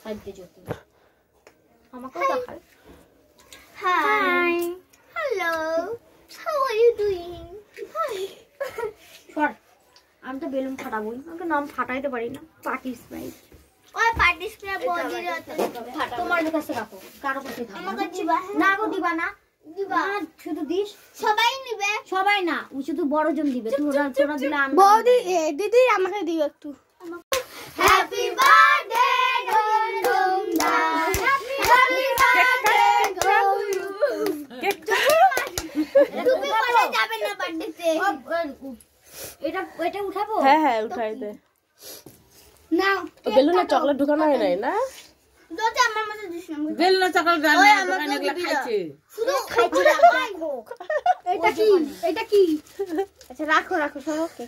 Side দিয়ে যত আমাকেও দেখায় Hi. Hello. How are you doing? Hi. সর আমি তো বেলুন ফাটাবোই আমাকে নাম ফাটাইতে পারি না। পার্টি স্প্রাইট ওই পার্টি হাতে তোমার কাছে রাখো। কারও কাছে আমার কাছে দিবা? না গো দিবা না। দিবা? শুধু দিস। সবাই নিবে? সবাই না ও শুধু বড় জন দিবে। তোরা তোরা দিলে আমি বৌদি দিদি আমাকে দিও একটু। হ্যাপি বার্থডে ধুম ধুম দা হ্যাপি বার্থডে তুমি বলে যাবে না বার্থডেতে ও, ও, এটা এটা উঠাবো? হ্যাঁ হ্যাঁ উঠাই দে। না বেলুনে চকলেট ঢুকানো হয় নাই না? আমার মতো দিস না আমাকে। বেলনা চাকাল না দোকানে এগুলা খাইছে। শুধু খাইছি এটা কি? এটা কি? আচ্ছা রাখো রাখো সব। ওকে।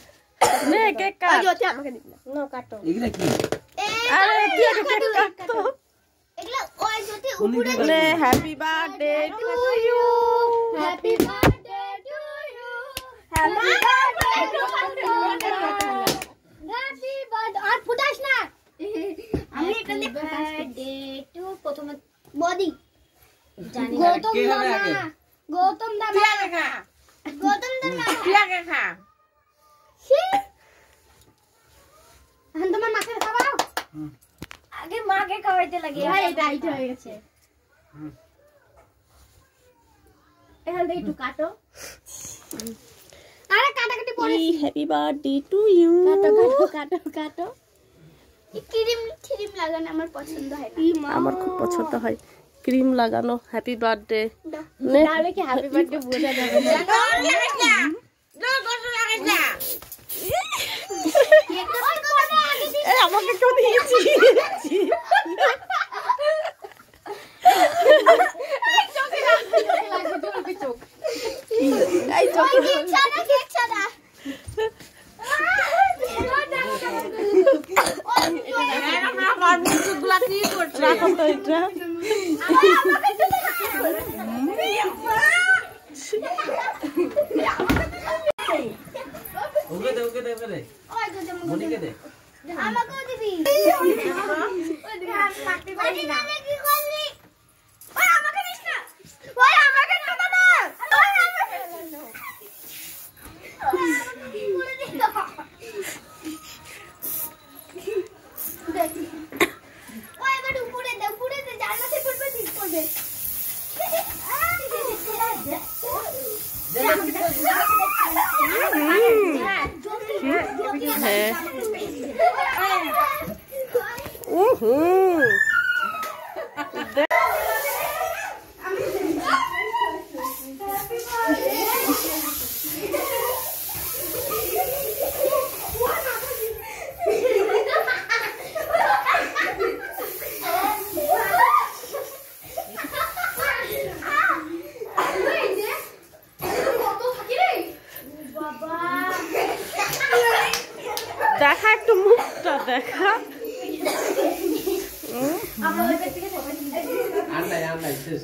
নে কেক কাট। ওই যে আমাকে দিবি না। নাও কাটো। এগুলা কি? আরে কি কেক কাটো এগুলো ওই যদি উপরে নে happy birthday to you happy birthday to you happy happy birthday আর ফুটাস না আমি এটা লিখে বার্থডে টু প্রথমে বডি গৌতম দা? গৌতম দা গৌতম দা তোমার মাকে খাওয়াও? আগে মাকে খাওয়াইতে লাগে। ভাই এটা এটা হয়ে গেছে। এখান থেকে একটু কাটো। আরে কাটাকাটি পরে হ্যাপি বার্থডে টু ইউ কাটো কাটো কাটো কাটো। ক্রিম ক্রিম লাগানো আমার পছন্দ হয় না। আমার খুব পছন্দ হয়। ক্রিম লাগানো হ্যাপি বার্থডে। তাহলে কি হ্যাপি বার্থডে বোঝা যাবে না। আমাকে কেউ দিয়েছি। এই চোখ ওই কেক ছাড়া কেক ছাড়া রাখো তো এটা। ওকে দে ওকে দে ওকে দে। মনিকে দে। আমাকেও দিবি। ওই দিদানে কি করলি? ওই Mhm. দেখা একটু মুখটা দেখা। আন্দাই থেকে